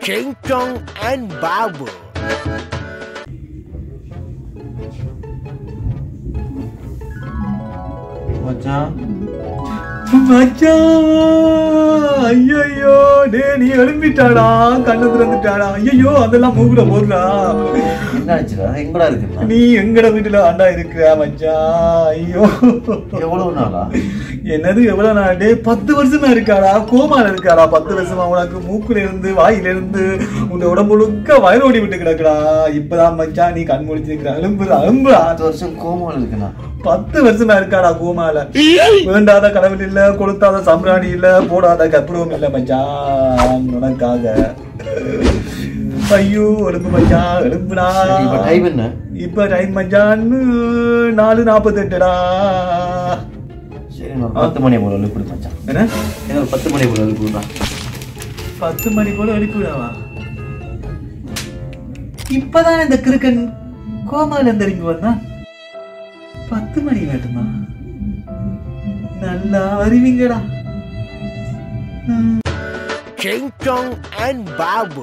King Kong and Babu. மச்சான் மச்சான் ஐயோ டே நீ எழும்பிட்டாடா. கண்ணு திறந்துட்டாடா ஐயோ அதெல்லாம் மூக்குல போடுறா என்ன ஆச்சுடா எங்கடா இருக்குண்ணா நீ எங்கட வீட்டுல ஆண்டா இருக்கிற மச்சான். ஐயோ. எவ்வளவு நாளா? என்னது எவ்வளவு நாள்? பத்து வருஷமா இருக்காடா கோமால இருக்காடா. பத்து வருஷமா உனக்கு மூக்குல இருந்து வாயில இருந்து உன் உடம்பு முழுக்க வயலோடி விட்டு கிடக்குடா. இப்பதான் மச்சான் நீ கண் முழிச்சு இருக்கிற அலும்புடா அலும்புடா. பத்து வருஷம் கோமால இருக்குண்ணா. பத்து வருஷமா இருக்காடா கோமால. வேண்டாத கடவுள் இல்ல கொளுத்தாத சம்ராணி இல்ல போடாத கற்பூரம் இல்ல மச்சான் உனக்காக. ஐயோ எலும்பு மச்சான் இப்ப டைம் என்ன? இப்ப டைம் மச்சான் நாலு நாற்பத்தெட்டுடா சரி நான் பத்து மணி போல எழுப்பிடு மச்சான் என்ன? எனக்கு பத்து மணி போல எழுப்பிடுறா பத்து மணி போல அனுப்பிவிடாவா இப்பதான் இந்த கிறுக்கன் கோமால இருந்து இங்க வந்தா பத்து மணி வேட்டுமா நல்லா வருவீங்கடா. ம். King Kong and Babu.